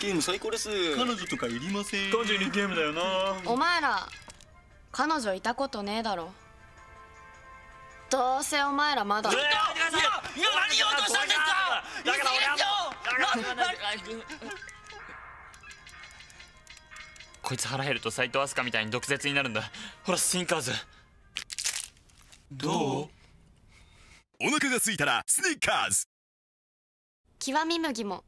ゲーム最高です。彼女とかいりません。単純にゲームだよな。お前ら彼女いたことねえだろ。どうせお前らまだ。何を落としたんですか。だから俺はこいつ腹減ると斎藤飛鳥みたいに毒舌になるんだほらスニーカーズどうお腹が空いたらスニッカーズ極み麦も